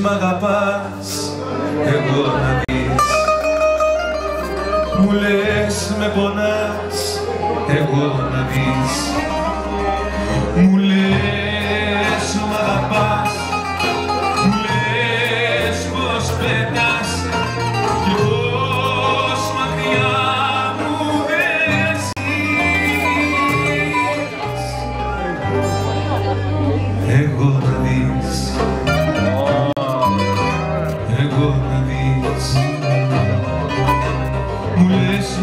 μ' αγαπάς, εγώ να δεις Μου λες με πονάς, εγώ να δεις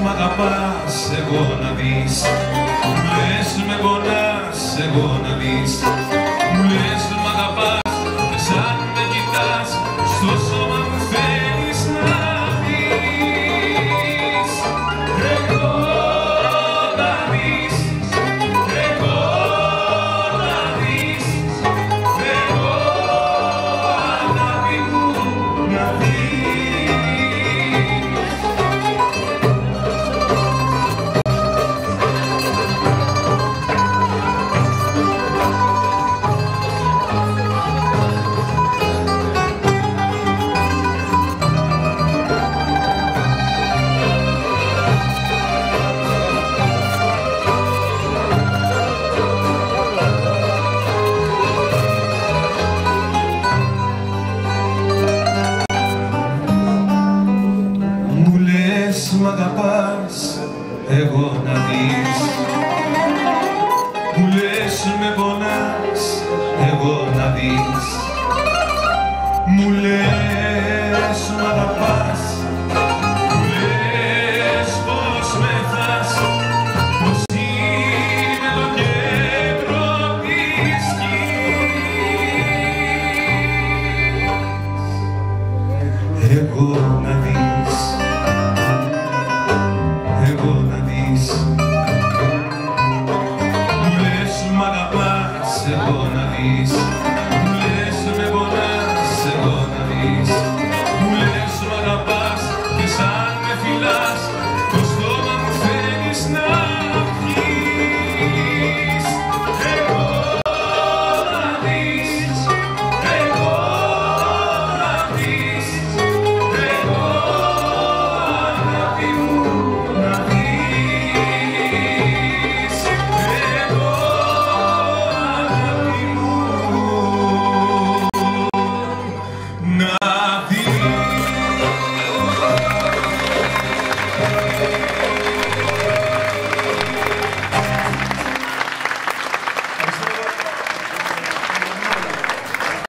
μ' αγαπάς, εγώ να δεις. Μου λες με πονάς, εγώ να δεις μ' αγαπάς, εγώ να δεις. Μου λες με πονάς, εγώ να δεις Μου λες μ' αγαπάς, μου λες πως με θας Πως είναι το κέντρο της γης. Εγώ να δεις